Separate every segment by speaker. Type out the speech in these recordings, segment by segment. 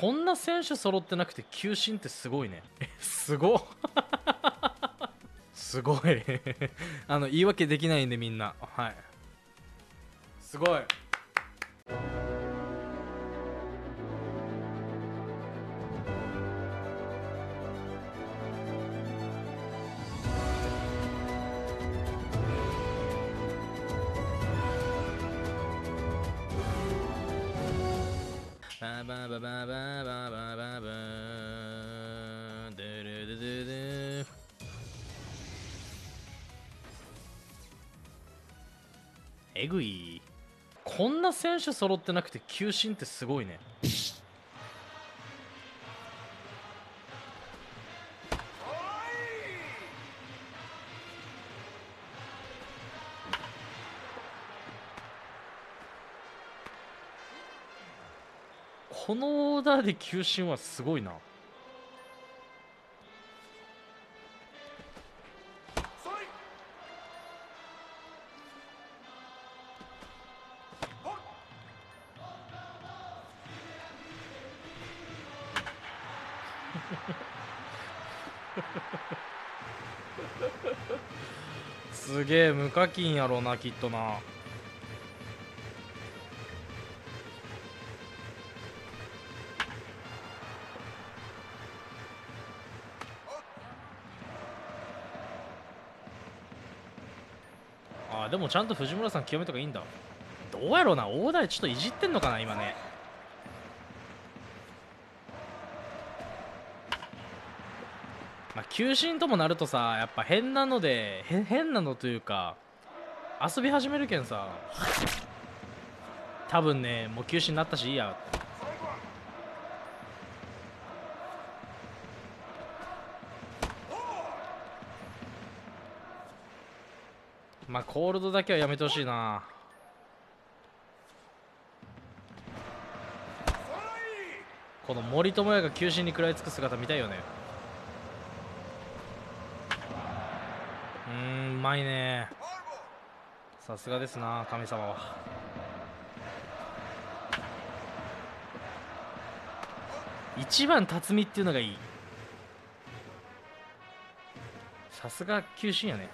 Speaker 1: こんな選手揃ってなくて球審ってすごいね。すご すごい。あの言い訳できないんでみんな。はい。すごい。バババババババババドゥルドゥドゥドゥえぐい。こんな選手揃ってなくて球審ってすごいね。このオーダーで球審はすごいな。すげえ無課金やろうなきっとな。でもちゃんと藤村さん清めとかいいんだ。どうやろうな。大台ちょっといじってんのかな今ね。まあ球審ともなるとさやっぱ変なので変なのというか遊び始めるけんさ。多分ねもう球審になったしいいや。まあコールドだけはやめてほしいな。この森友哉が球審に食らいつく姿見たいよね。うんうまいね。さすがですな神様は。一番辰巳っていうのがいい。さすが球審やね。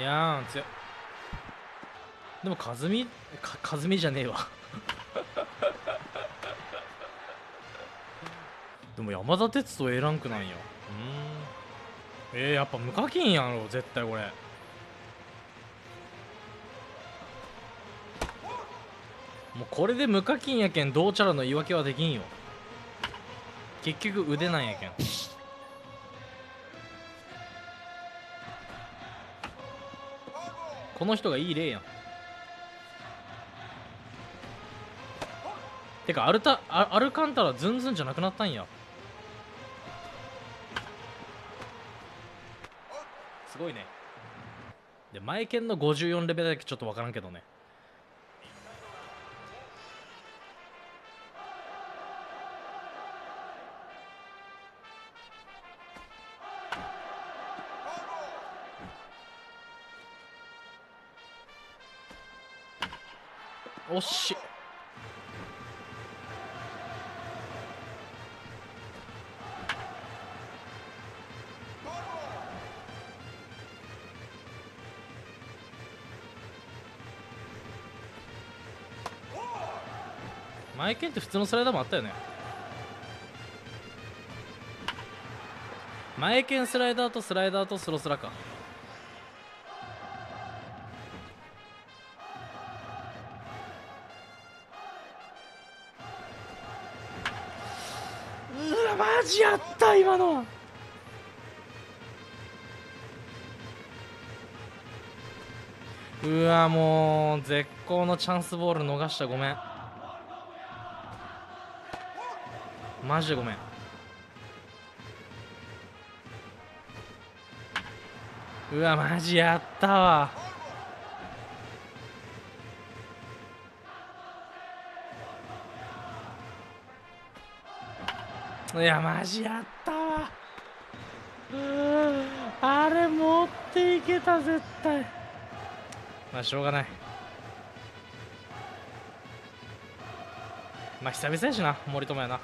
Speaker 1: いやん強いでも和美か和美じゃねえわ。でも山田哲人 A ランクなんや。うん。えー、やっぱ無課金やろ絶対これ。もうこれで無課金やけんどうちゃらの言い訳はできんよ。結局腕なんやけん。この人がいい例やん。てかアルタアルカンタラズンズンじゃなくなったんや。すごいね。で前剣の54レベルだけちょっと分からんけどね。おっし。前剣って普通のスライダーもあったよね。前剣スライダーとスライダーとスロスラか。やった今のうわもう絶好のチャンスボール逃した。ごめん。マジでごめん。うわマジやったわ。いやマジやったわ。あれ持っていけた絶対。まあしょうがない。まあ久々やしな森友やな。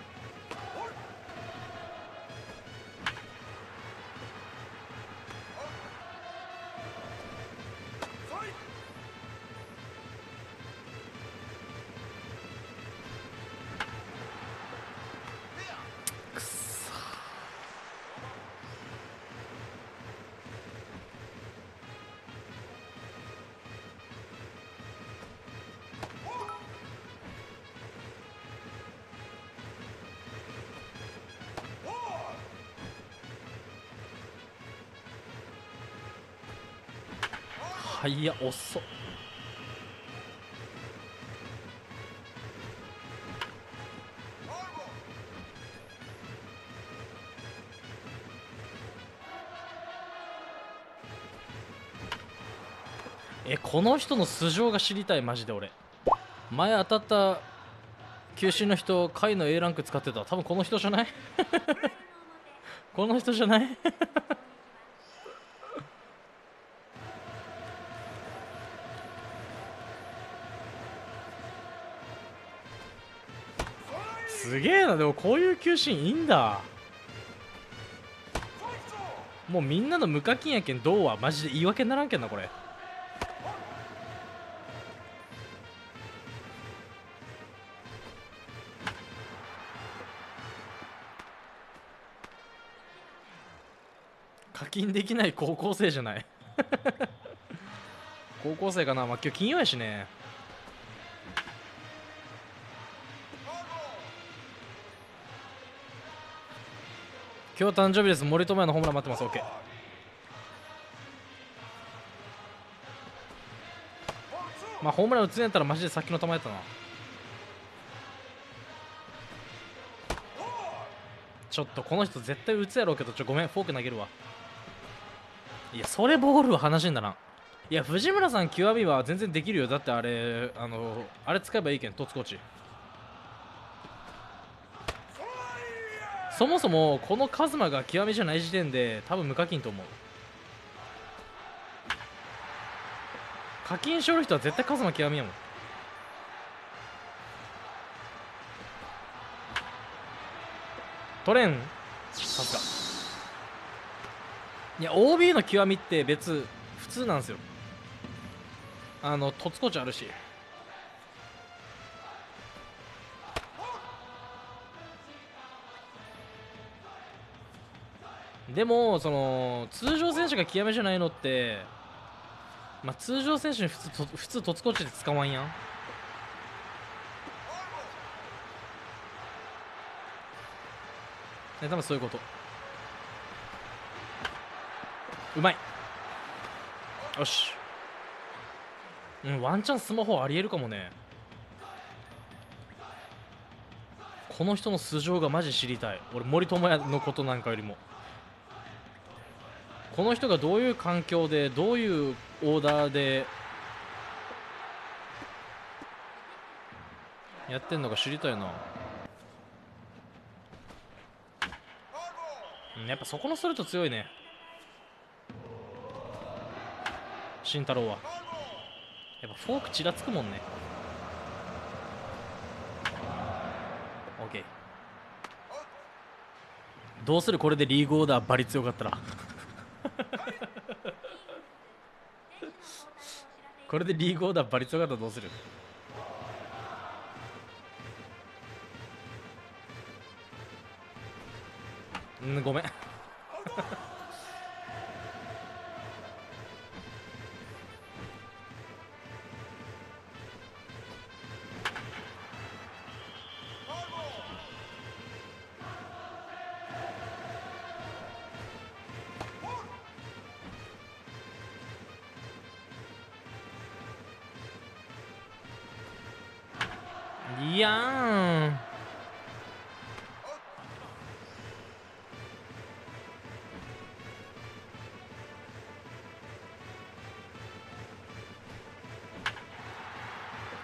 Speaker 1: はいや遅っ。えこの人の素性が知りたいマジで俺。前当たった球審の人下位の A ランク使ってた。多分この人じゃない？この人じゃない？すげえなでもこういう球審いいんだ。もうみんなの無課金やけんどうはマジで言い訳にならんけんなこれ。課金できない高校生じゃない？高校生かな？まあ今日金曜やしね。今日誕生日です。森友哉のホームラン待ってます。OK まあホームラン打つんやったらマジでさっきの球やったな。ちょっとこの人絶対打つやろうけどちょごめん。フォーク投げるわ。いやそれボールは話にならん。いや藤村さん極みは全然できるよ。だってあれあのあれ使えばいいけんトツコーチ。そもそもこのカズマが極みじゃない時点で多分無課金と思う。課金しょる人は絶対カズマ極みやもん。取れんさすが。いや OB の極みって別普通なんですよ。あのトツコーチあるし。でもその通常選手が極めじゃないのってまあ通常選手に普通と普通トツコーチで使わんやん。ね多分そういうこと。うまい。よし。うんワンチャンスマホありえるかもね。この人の素性がマジ知りたい。俺森友哉のことなんかよりも。この人がどういう環境でどういうオーダーでやってんのか知りたいな。やっぱそこのストレート強いね。慎太郎は。やっぱフォークちらつくもんね。OK どうするこれでリーグオーダーバリ強かったら。これでリーグオーダーバリツガードどうする？うんごめん。いやーん。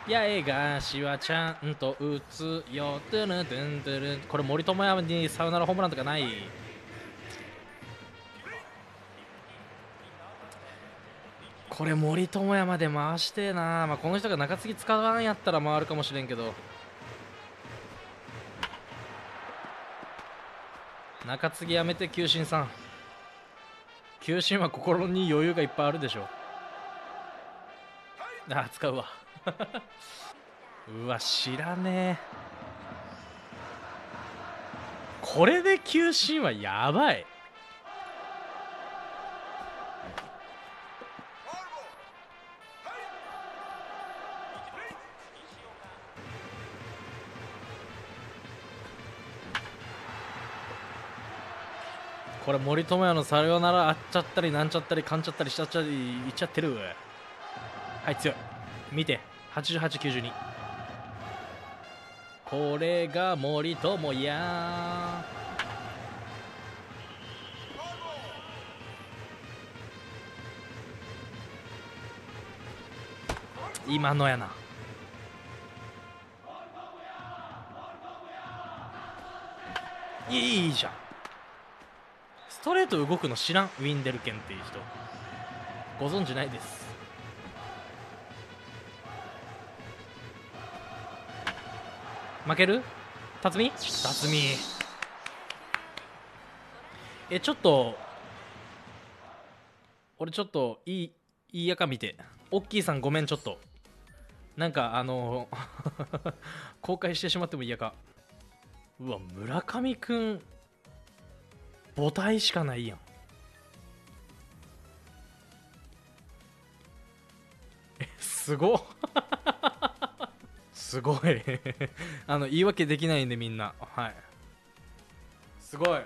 Speaker 1: い八重樫はちゃんと打つよ。トゥルトゥントゥルン。これ森友哉にサヨナラホームランとかない？これ森友哉まで回してえな、まあ、この人が中継ぎ使わんやったら回るかもしれんけど。中継ぎやめて球審さん。球審は心に余裕がいっぱいあるでしょ。あ使うわ。うわ知らねえ。これで球審はやばい。これ森友哉のサヨナラあっちゃったりなんちゃったりかんちゃったりしちゃったりいっちゃってるはい強い。見て。8892これが森友哉。今のやな。いいじゃん。ストレート動くの知らん。ウィンデルケンっていう人。ご存知ないです。負ける？辰巳？辰巳。えちょっと俺ちょっといいいいやか見て。オッキーさんごめんちょっと。なんかあの 公開してしまってもいいやかうわ村上くん母体しかないやん。えすごっ。すごい。あの言い訳できないんでみんな。はい。すごい。